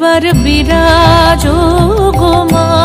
बर बिराजो गोमा।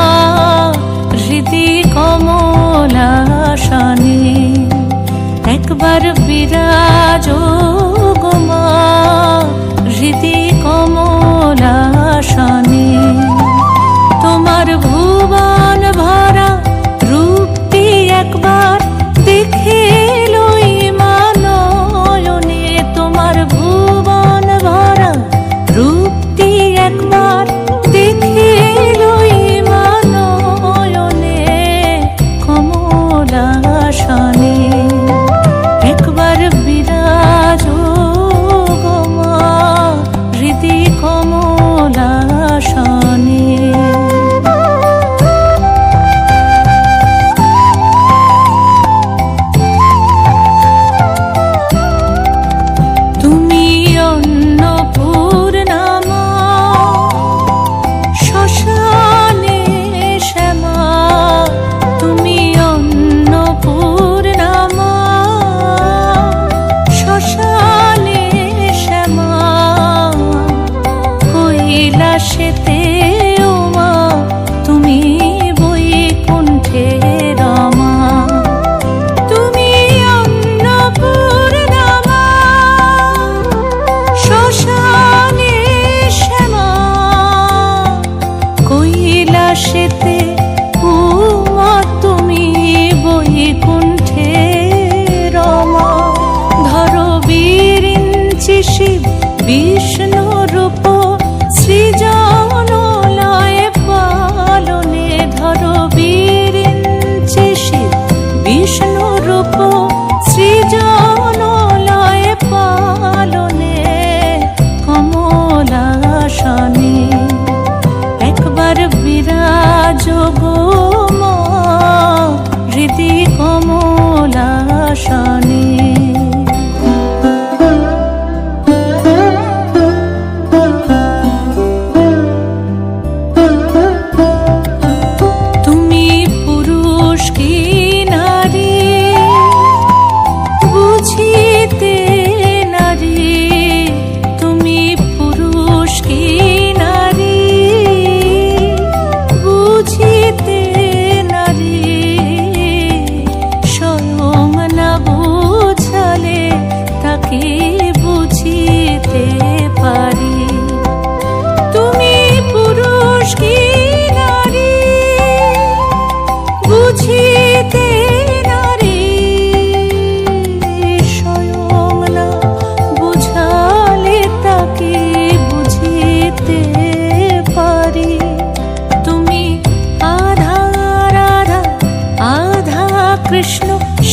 शिव विष्णु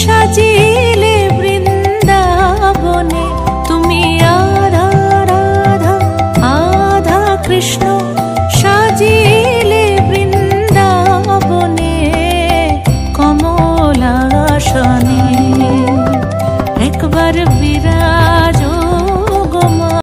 沙棘